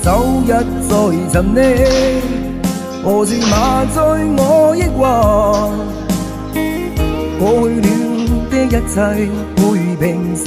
走一再尋你，何時麻醉我抑鬱？過去了的一切會平息。